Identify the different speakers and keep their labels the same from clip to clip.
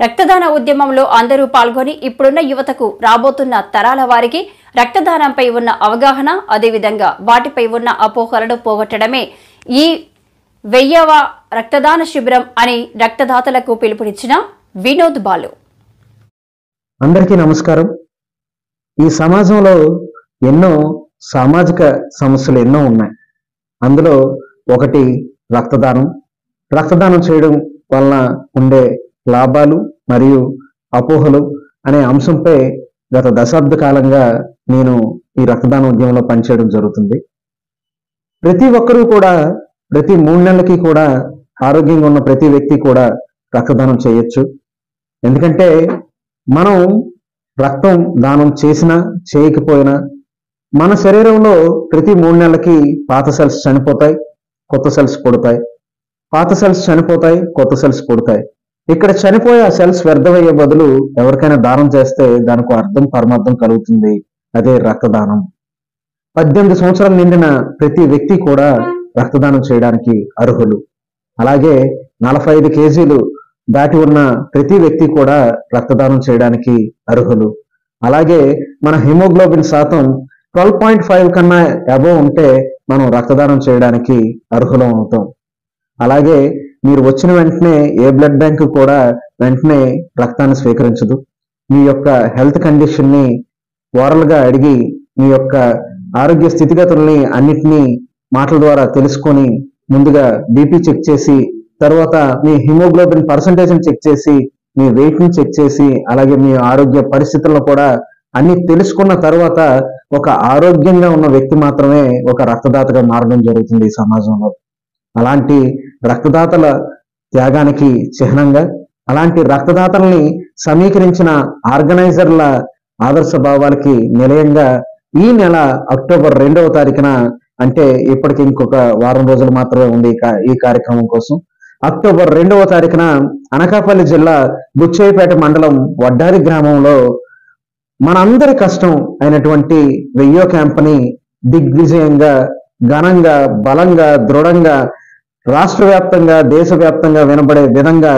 Speaker 1: రక్తదాన ఉద్యమంలో అందరూ పాల్గొని ఇప్పుడున్న యువతకు రాబోతున్న తరాల వారికి రక్తదానంపై ఉన్న అవగాహన అదేవిధంగా వాటిపై ఉన్న అపోహలను పోగొట్టడమే ఈ వెయ్యవ రక్తదాన శిబిరం అని రక్తదాతలకు పిలుపునిచ్చిన వినోద్ బాలు.
Speaker 2: అందరికీ నమస్కారం. ఈ సమాజంలో ఎన్నో సామాజిక సమస్యలు ఎన్నో ఉన్నాయి. అందులో ఒకటి రక్తదానం. రక్తదానం చేయడం వలన ఉండే లాభాలు మరియు అపోహలు అనే అంశంపై గత దశాబ్ద కాలంగా నేను ఈ రక్తదాన ఉద్యమంలో పనిచేయడం జరుగుతుంది. ప్రతి ఒక్కరూ కూడా ప్రతి మూడు నెలలకి కూడా ఆరోగ్యంగా ఉన్న ప్రతి వ్యక్తి కూడా రక్తదానం చేయొచ్చు. ఎందుకంటే మనం రక్తం దానం చేసినా చేయకపోయినా మన శరీరంలో ప్రతి మూడు నెలలకి పాత సెల్స్ చనిపోతాయి కొత్త సెల్స్ పుడతాయి. పాత సెల్స్ చనిపోతాయి కొత్త సెల్స్ పుడతాయి. ఇక్కడ చనిపోయే ఆ సెల్స్ వ్యర్థమయ్యే బదులు ఎవరికైనా దానం చేస్తే దానికి అర్థం పరమార్థం కలుగుతుంది. అదే రక్తదానం. పద్దెనిమిది సంవత్సరాలు నిండిన ప్రతి వ్యక్తి కూడా రక్తదానం చేయడానికి అర్హులు. అలాగే నలభై ఐదు కేజీలు దాటి ఉన్న ప్రతి వ్యక్తి కూడా రక్తదానం చేయడానికి అర్హులు. అలాగే మన హిమోగ్లోబిన్ శాతం ట్వెల్వ్ పాయింట్ ఫైవ్ కన్నా అబోవ్ ఉంటే మనం రక్తదానం చేయడానికి అర్హులం అవుతాం. అలాగే మీరు వచ్చిన వెంటనే ఏ బ్లడ్ బ్యాంక్ కూడా వెంటనే రక్తాన్ని స్వీకరించదు. మీ యొక్క హెల్త్ కండిషన్ని ఓరల్గా అడిగి మీ యొక్క ఆరోగ్య స్థితిగతుల్ని అన్నిటినీ మాటల ద్వారా తెలుసుకొని ముందుగా బీపీ చెక్ చేసి తర్వాత మీ హిమోగ్లోబిన్ పర్సంటేజ్ని చెక్ చేసి మీ వెయిట్ని చెక్ చేసి అలాగే మీ ఆరోగ్య పరిస్థితులను కూడా అన్ని తెలుసుకున్న తర్వాత ఒక ఆరోగ్యంగా ఉన్న వ్యక్తి మాత్రమే ఒక రక్తదాతగా మారడం జరుగుతుంది ఈ సమాజంలో. అలాంటి రక్తదాతల త్యాగానికి చిహ్నంగా అలాంటి రక్తదాతల్ని సమీకరించిన ఆర్గనైజర్ల ఆదర్శ భావాలకి నిలయంగా ఈ నెల అక్టోబర్ రెండవ తారీఖున అంటే ఇప్పటికి ఇంకొక వారం రోజులు మాత్రమే ఉంది ఈ కా- ఈ కార్యక్రమం కోసం. అక్టోబర్ రెండవ తారీఖున అనకాపల్లి జిల్లా బుచ్చేపేట మండలం వడ్డారి గ్రామంలో మనందరి కష్టం అయినటువంటి వెయ్యో క్యాంప్ని దిగ్విజయంగా ఘనంగా బలంగా దృఢంగా రాష్ట్ర వ్యాప్తంగా దేశవ్యాప్తంగా వినబడే విధంగా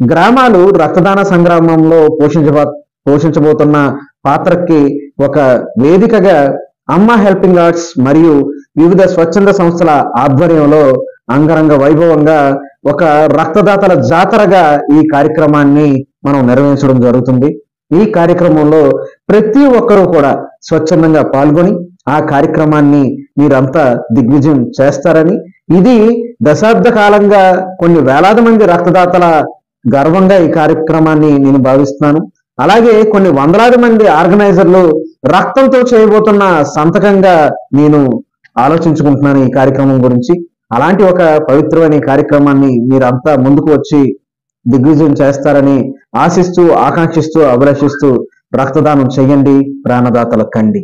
Speaker 2: గ్రామాలు రక్తదాన సంగ్రామంలో పోషించబో పోషించబోతున్న పాత్రకి ఒక వేదికగా అమ్మ హెల్పింగ్ ఆర్ట్స్ మరియు వివిధ స్వచ్ఛంద సంస్థల ఆధ్వర్యంలో అంగరంగ వైభవంగా ఒక రక్తదాతల జాతరగా ఈ కార్యక్రమాన్ని మనం నిర్వహించడం జరుగుతుంది. ఈ కార్యక్రమంలో ప్రతి ఒక్కరూ కూడా స్వచ్ఛందంగా పాల్గొని ఆ కార్యక్రమాన్ని మీరంతా దిగ్విజయం చేస్తారని ఇది దశాబ్ద కాలంగా కొన్ని వేలాది మంది రక్తదాతల గర్వంగా ఈ కార్యక్రమాన్ని నేను భావిస్తున్నాను. అలాగే కొన్ని వందలాది మంది ఆర్గనైజర్లు రక్తంతో చేయబోతున్న సంతకంగా నేను ఆలోచించుకుంటున్నాను ఈ కార్యక్రమం గురించి. అలాంటి ఒక పవిత్రమైన కార్యక్రమాన్ని మీరంతా ముందుకు వచ్చి దిగ్విజయం చేస్తారని ఆశిస్తూ ఆకాంక్షిస్తూ అభిలషిస్తూ రక్తదానం చేయండి ప్రాణదాతల కండి.